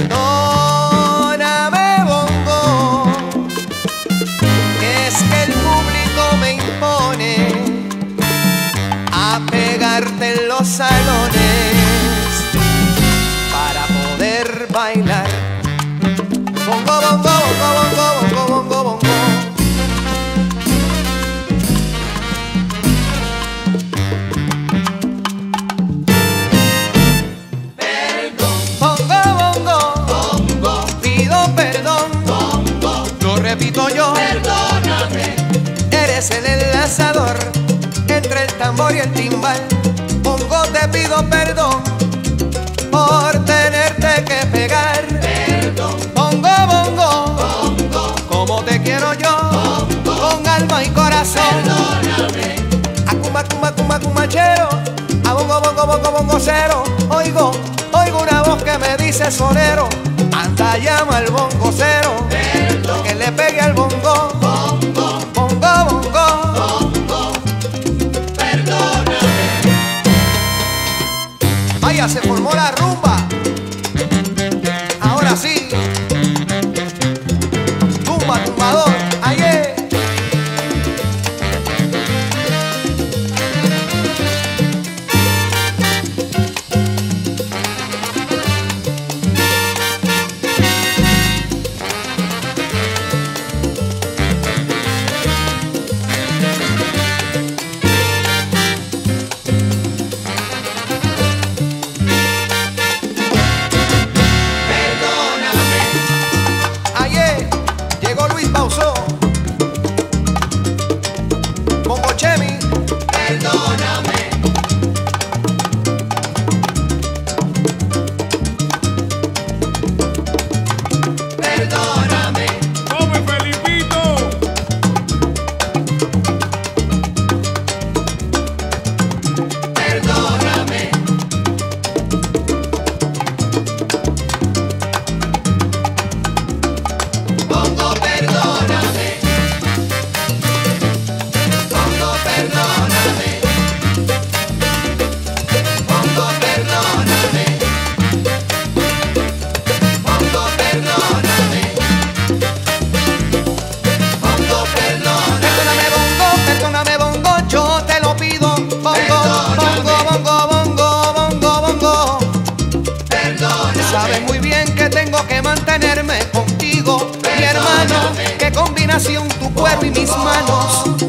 Oh. Repito yo, Perdóname, eres el enlazador entre el tambor y el timbal. Bongo, te pido perdón por tenerte que pegar. perdón, Bongo, bongo, como te quiero yo, con alma y corazón. perdóname, Acuma, acuma, acuma, acumachero, a bongo, bongo, bongo, bongo cero. Oigo, oigo una voz que me dice sonero, anda llama al bongo cero, pegue al bongo, bongo, bongo. perdóname, Vaya, se formó la rumba. Ahora sí. Llegó Luis Bausó. Mantenerme contigo, mi hermano. Qué combinación tu cuerpo y mis manos.